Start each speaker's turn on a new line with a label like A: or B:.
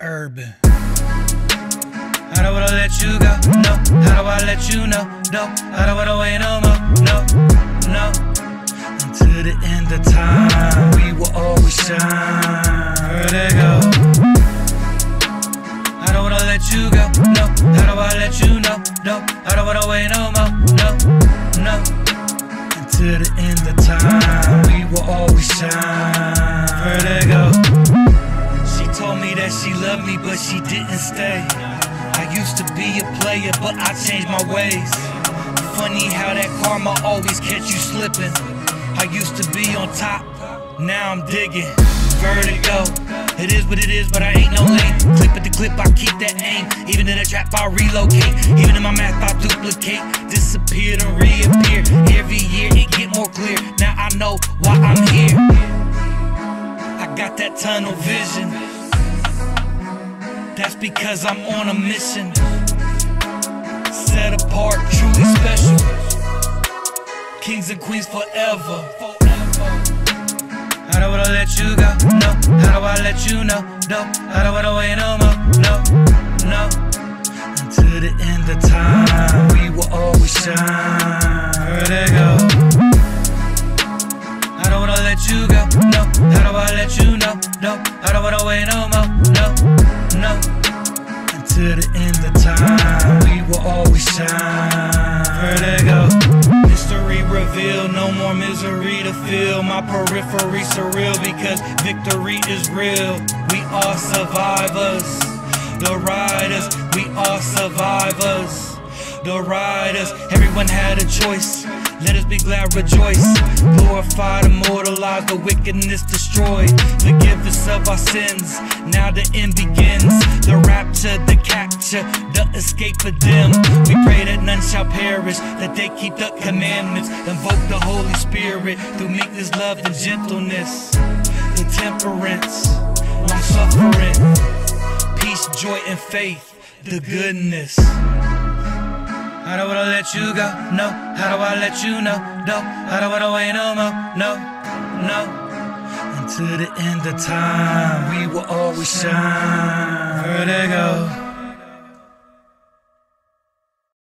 A: Urban. How do I let you go? No. How do I let you know? No. How do I wait no more? No. No. Until the end of time, we will always shine. Vertigo. How do I let you go? No. How do I let you know? No. How do I wait no more? No. No. Until the end of time, we will always shine. Vertigo. That she loved me, but she didn't stay. I used to be a player, but I changed my ways. Funny how that karma always catch you slipping. I used to be on top, now I'm digging. Vertigo, it is what it is, but I ain't no lame. Clip at the clip, I keep that aim. Even in the trap, I relocate. Even in my math, I duplicate. Disappear and reappear. Every year it get more clear. Now I know why I'm here. I got that tunnel vision. Because I'm on a mission. Set apart, truly special. Kings and queens forever. How do I let you go? No. How do I let you know? No. How do I wait no more? No. No. Until the end of time, we will always shine. Vertigo. How do I let you go? No. How do I let you know? No. How do I wait no more? Until the end of time, we will always shine. Vertigo. Mystery revealed, no more misery to feel. My periphery surreal because victory is real. We are survivors. The riders, we are survivors. The riders, everyone had a choice. Let us be glad, rejoice. Glorified, immortalized, the wickedness destroyed. Forgive us of our sins. Now the end begins. The rapture, the capture, the escape of them. We pray that none shall perish, that they keep the commandments. Invoke the Holy Spirit through meekness, love, and gentleness. The temperance, long suffering, peace, joy, and faith. The goodness. Let you go? No. How do I let you know? No. How do I wait no more? No. No. Until the end of time, we will always shine. Vertigo.